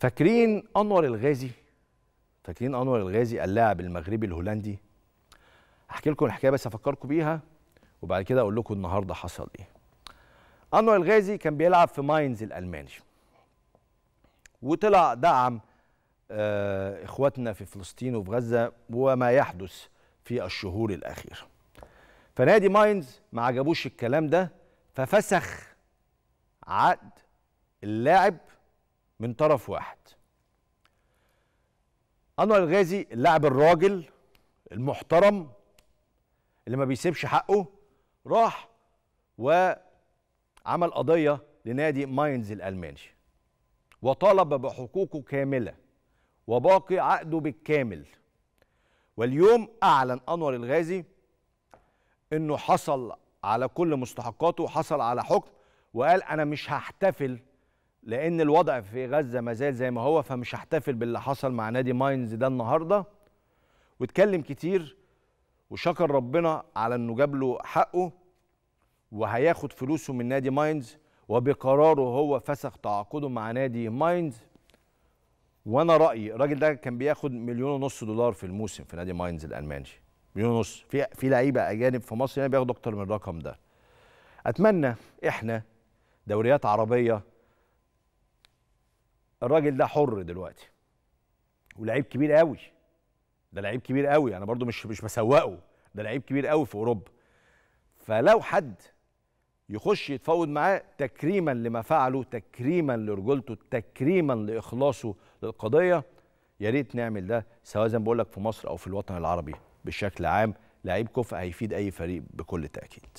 فاكرين أنور الغازي؟ فاكرين أنور الغازي اللاعب المغربي الهولندي؟ احكي لكم الحكاية بس أفكركم بيها وبعد كده أقول لكم النهارده حصل إيه. أنور الغازي كان بيلعب في ماينز الألماني وطلع دعم آه إخواتنا في فلسطين وفي غزة وما يحدث في الشهور الاخيره فنادي ماينز ما عجبوش الكلام ده ففسخ عقد اللاعب من طرف واحد. أنور الغازي اللاعب الراجل المحترم اللي ما بيسيبش حقه راح وعمل قضية لنادي ماينز الألماني. وطالب بحقوقه كاملة وباقي عقده بالكامل. واليوم أعلن أنور الغازي إنه حصل على كل مستحقاته وحصل على حكم وقال أنا مش هحتفل لأن الوضع في غزة ما زال زي ما هو فمش هحتفل باللي حصل مع نادي ماينز ده النهارده. واتكلم كتير وشكر ربنا على إنه جاب له حقه وهياخد فلوسه من نادي ماينز وبقراره هو فسخ تعاقده مع نادي ماينز. وأنا رأيي الراجل ده كان بياخد مليون ونص دولار في الموسم في نادي ماينز الألماني. مليون ونص. في في لعيبة أجانب في مصر هنا بياخدوا أكتر من الرقم ده. أتمنى إحنا دوريات عربية الراجل ده حر دلوقتي. ولعيب كبير قوي. ده لعيب كبير قوي. أنا برضو مش مش بسوقه. ده لعيب كبير قوي في أوروبا. فلو حد يخش يتفاوض معاه تكريما لما فعله تكريما لرجولته تكريما لإخلاصه للقضية يا ريت نعمل ده سواء زي ما بقول لك في مصر أو في الوطن العربي بشكل عام. لعيب كفء هيفيد أي فريق بكل تأكيد.